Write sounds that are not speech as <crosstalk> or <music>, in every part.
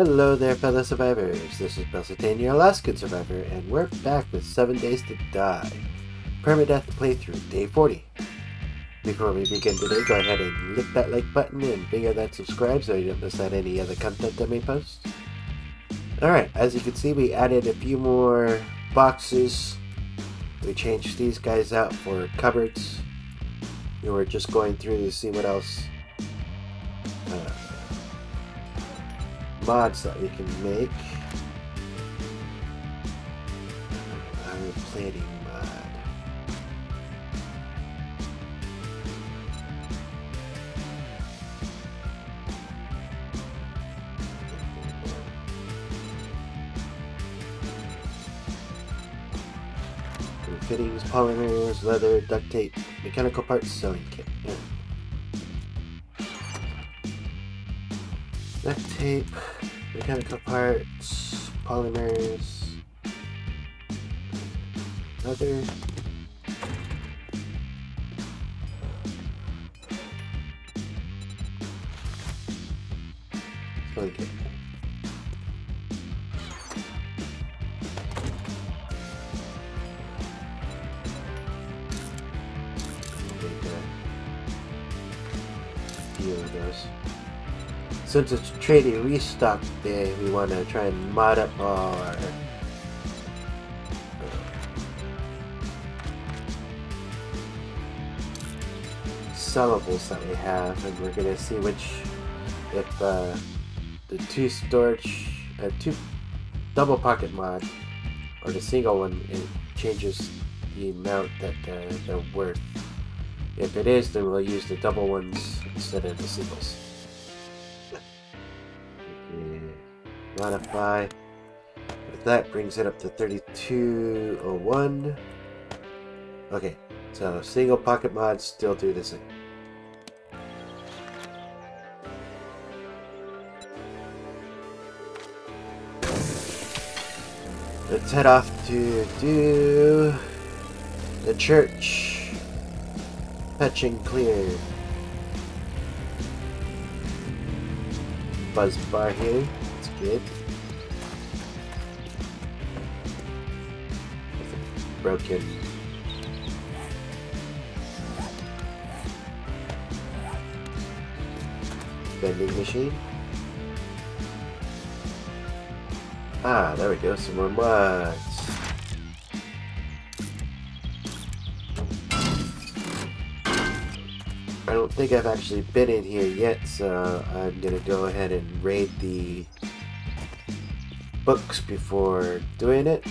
Hello there, fellow survivors. This is Belsatane, your Alaskan survivor, and we're back with 7 Days to Die. Permadeath playthrough, day 40. Before we begin today, go ahead and hit that like button and finger that subscribe so you don't miss out any other content that may post. Alright, as you can see, we added a few more boxes. We changed these guys out for cupboards. We were just going through to see what else uh, mods that we can make. Iron plating mod. Fittings, polymers, leather, duct tape, mechanical parts, sewing kit. Tape, mechanical parts, polymers, leather. A few of those. Since it's trading restock day, we want to try and mod up our sellables that we have, and we're gonna see which if uh, the two storage, uh, two double pocket mod, or the single one, it changes the amount that uh, they're worth. If it is, then we'll use the double ones instead of the singles. Modify. If that brings it up to 3201. Okay, so single pocket mods still do same. Let's head off to do the church. Fetch and clear. Buzz bar here. Broken. Vending machine. Ah, there we go. Some more mods. I don't think I've actually been in here yet, so I'm gonna go ahead and raid the books before doing it.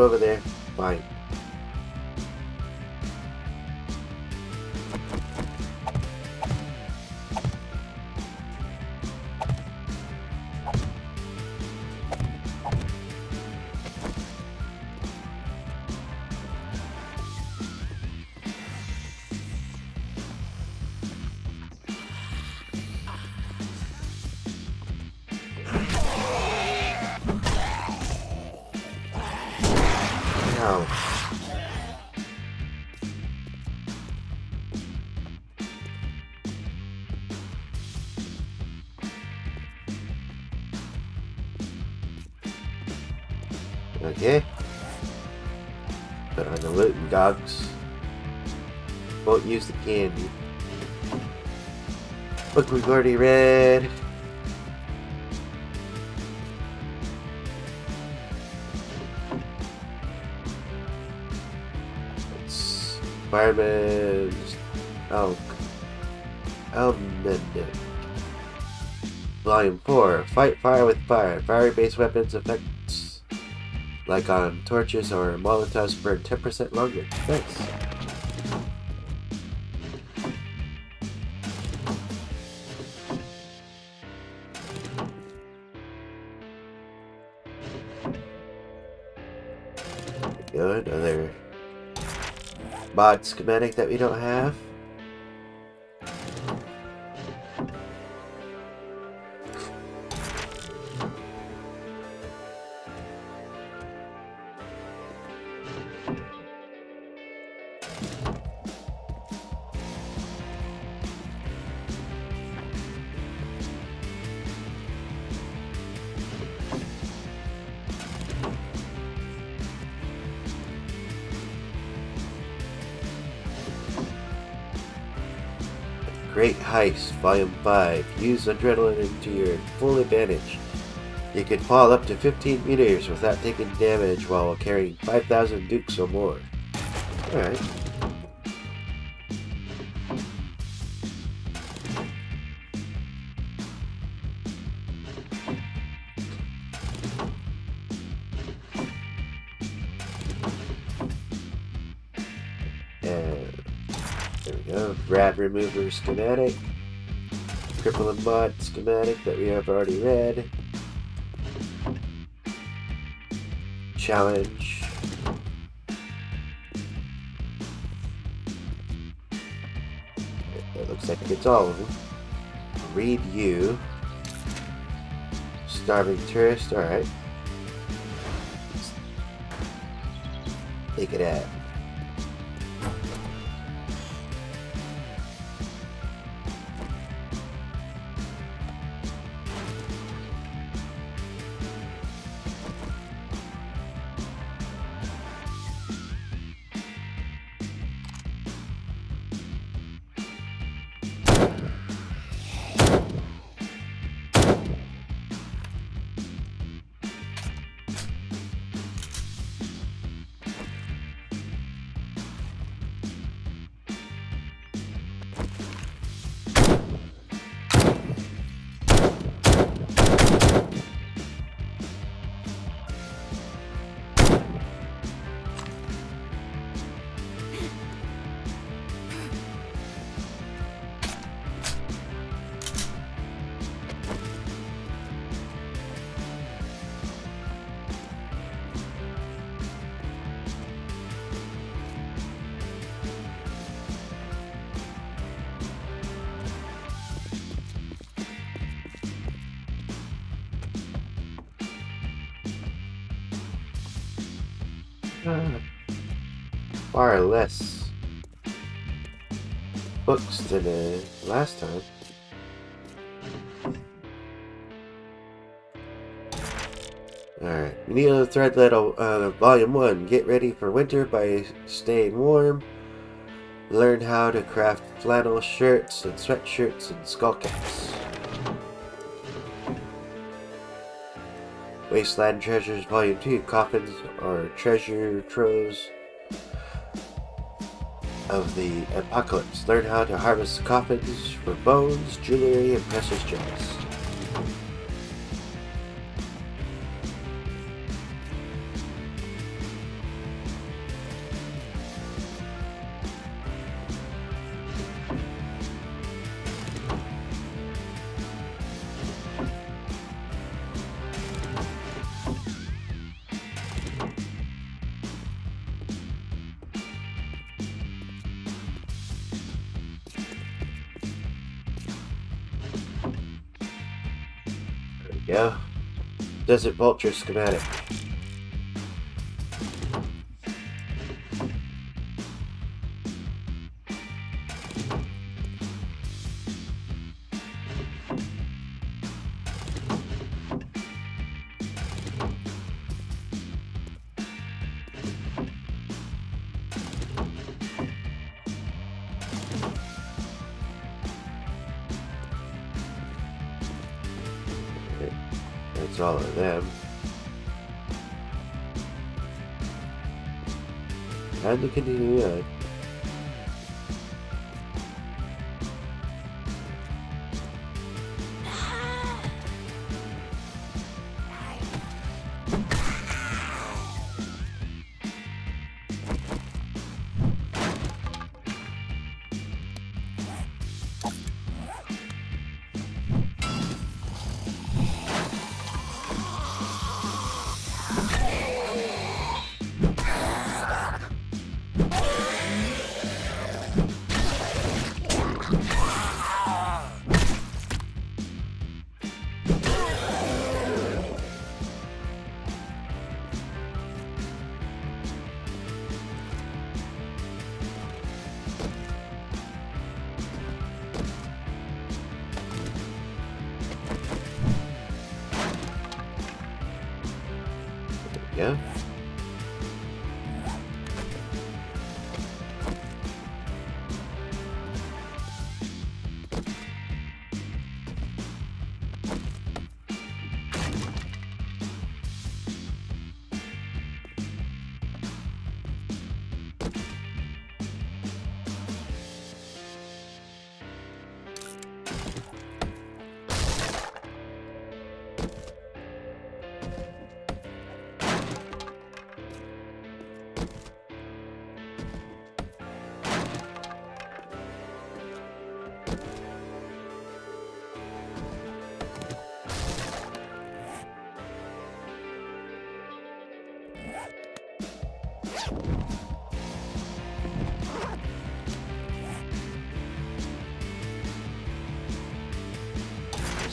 Over there. Look, we've already read. It's Fireman's Elk. Elmended. Volume 4. Fight fire with fire. Fire-based weapons effects like on torches or molotovs burn 10% longer. Thanks. Mod schematic that we don't have. Great Heist, Volume 5. Use adrenaline to your full advantage. You can fall up to 15 meters without taking damage while carrying 5,000 dukes or more. Alright. Remover schematic, cripple crippling mod schematic that we have already read, challenge, it looks like it's all of them, read you, starving tourist, alright, take it at far less books than uh, last time. Alright, we need a thread letter, uh, volume 1. Get ready for winter by staying warm. Learn how to craft flannel shirts and sweatshirts and skullcaps. Wasteland Treasures Volume 2. Coffins or treasure troves of the apocalypse. Learn how to harvest coffins for bones, jewelry, and precious gems. Desert Vulture schematic. All of them. And to continue on.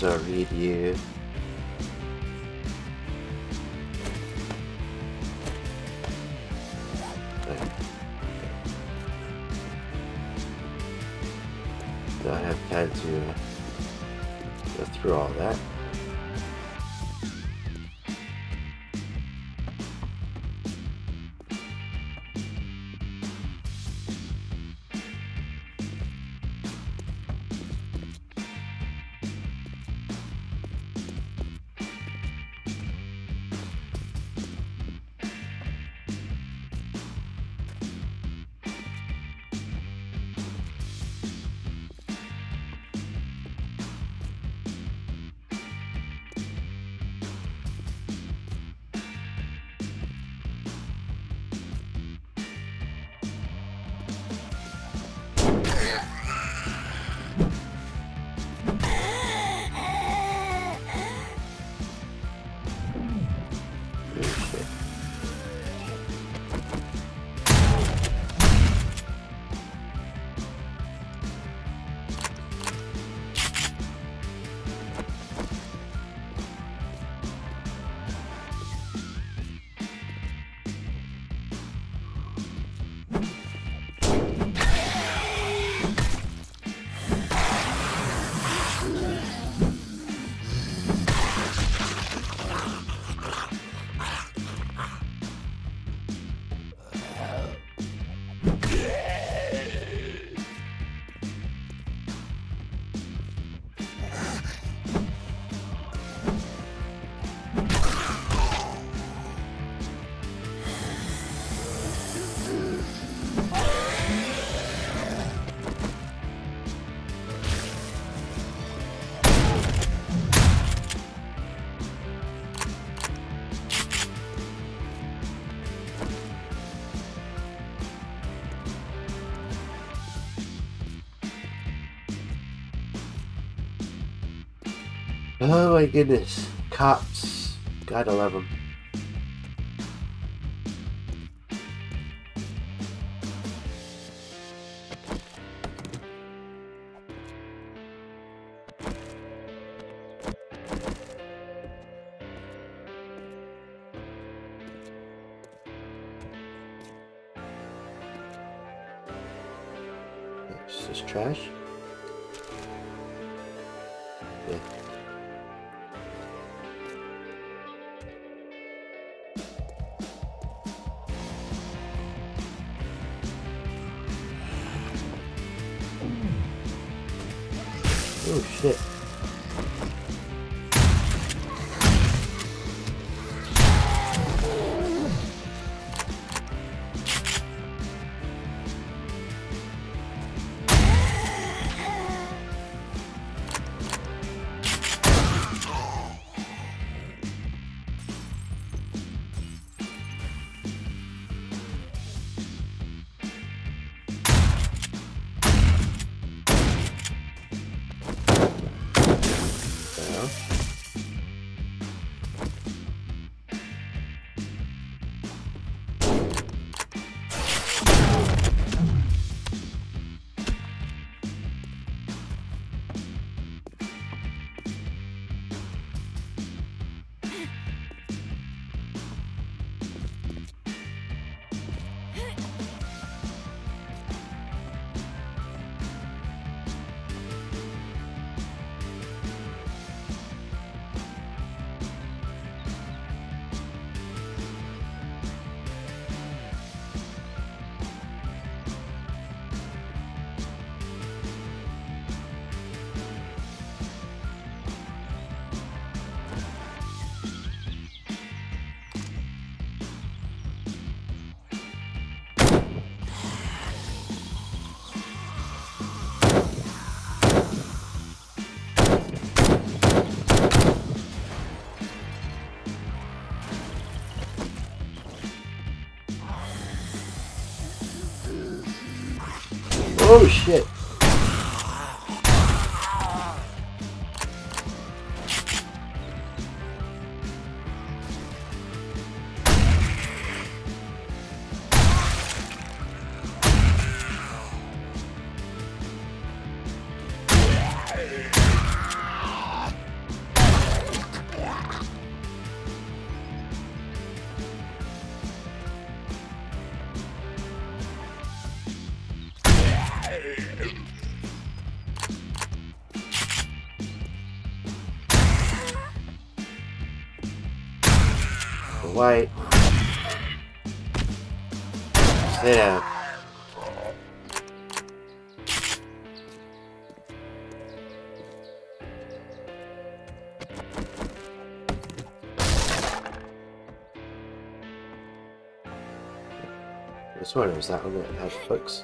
I'll read you. Oh my goodness. Cops. Gotta love them. Oh shit. Oh shit. White. Stay down. This one was that one that had books.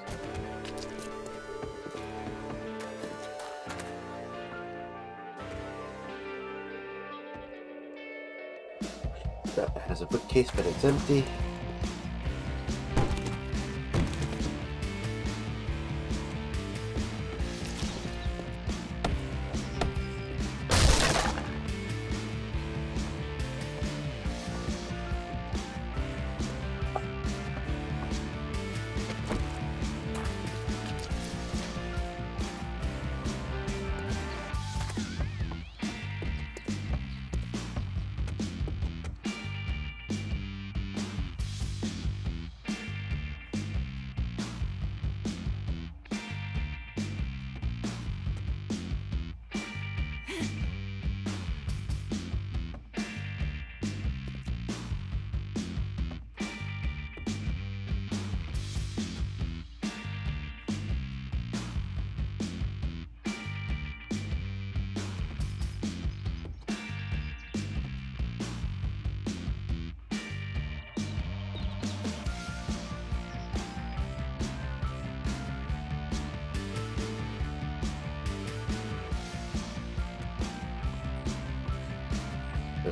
A bookcase, but it's empty.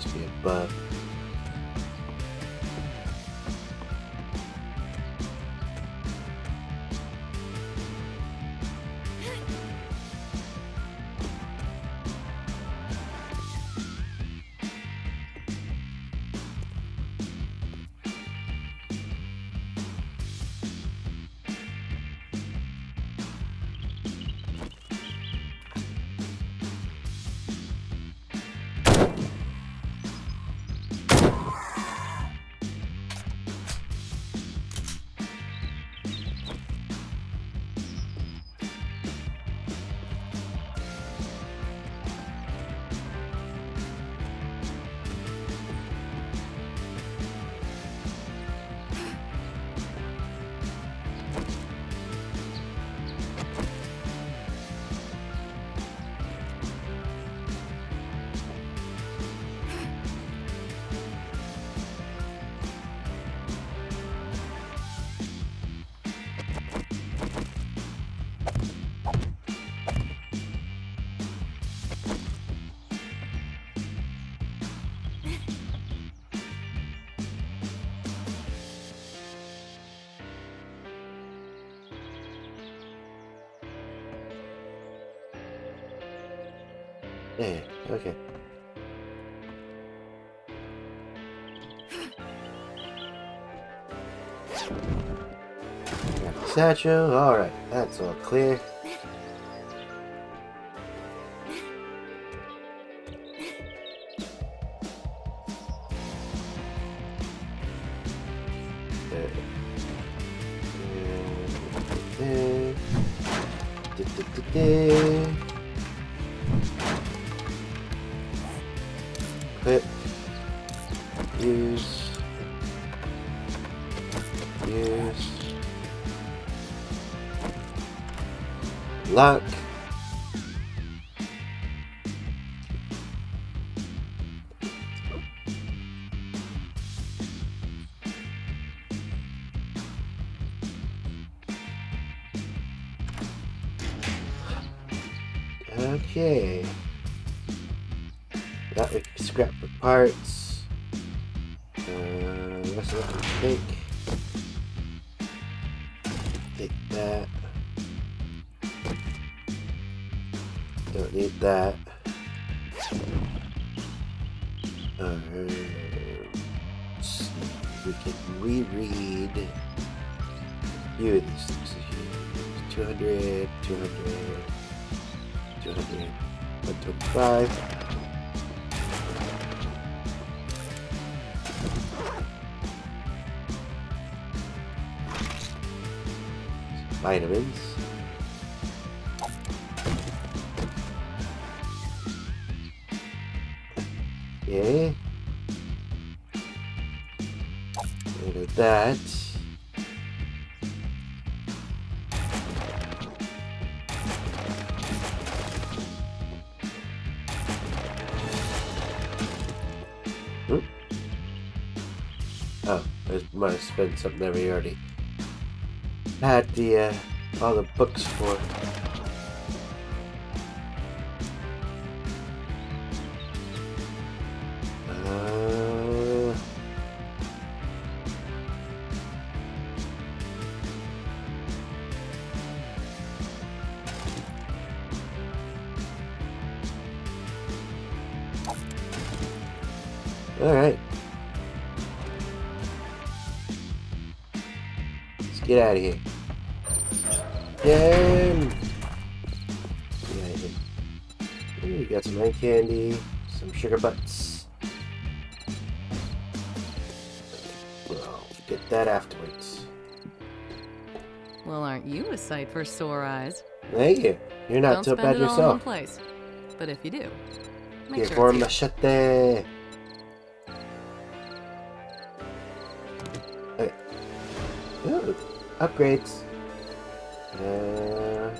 Must be okay. Got the statue. Alright, that's all clear. Okay. Got a scrap of parts. Uh, what's left to take? Take that. Don't need that. Alright. We can reread of these things. 200, 200, 200, 125. Vitamins. Okay. Rid of that. Spent something that we already had the uh, all the books for. Uh, all right. Get out of here. Again. Get out of here. Ooh, we got some eye candy, some sugar butts. Well, get that afterwards. Well, aren't you a sight for sore eyes? Thank you. You're not Don't so spend bad it all in one yourself. place. But if you do, make Here sure for it's you. machete. Upgrades. Uh,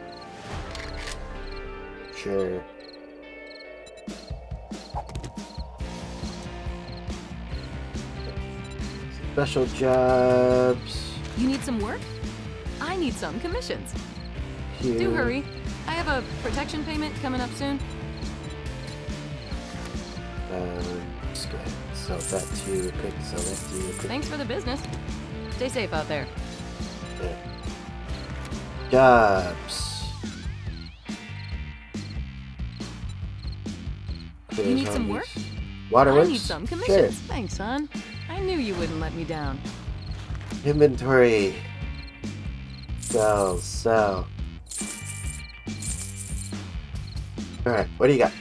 sure. Special jobs. You need some work? I need some commissions. Here. Do hurry. I have a protection payment coming up soon. Um, just go ahead and sell that to you quick. Sell that to you quick. Thanks for the business. Stay safe out there. Jobs. You need some work? Waterworks? I need some Sure. commissions. Thanks, son. I knew you wouldn't let me down. Inventory. Sell, sell. Alright, what do you got?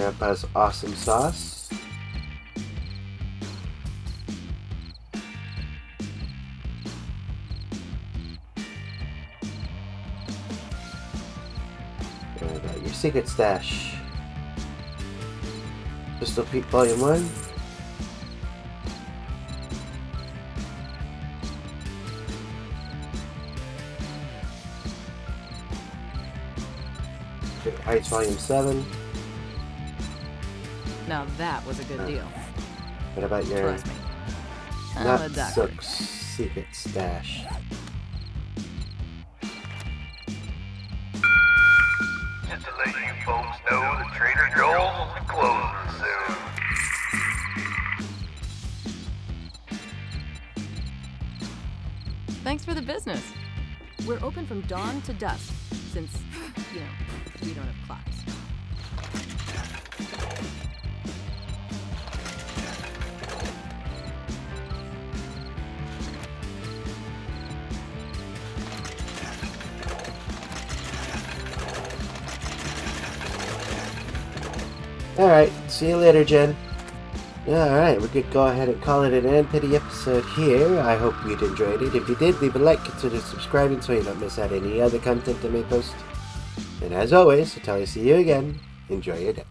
Grandpa's awesome sauce. Your secret stash? Pistol Pete Volume 1. Heights Volume 7. Now that was a good Uh, deal. What about your Trust me. I'm not a so doctor. secret stash? Just to let you folks know that Trader Joel's will be closing soon. Thanks for the business. We're open from dawn to dusk, since, <sighs> you know, we don't have clocks. Alright, see you later, Jen. Alright, we could go ahead and call it an end to the episode here. I hope you enjoyed it. If you did, leave a like, consider subscribing so you don't miss out any other content I may post. And as always, until I see you again, enjoy your day.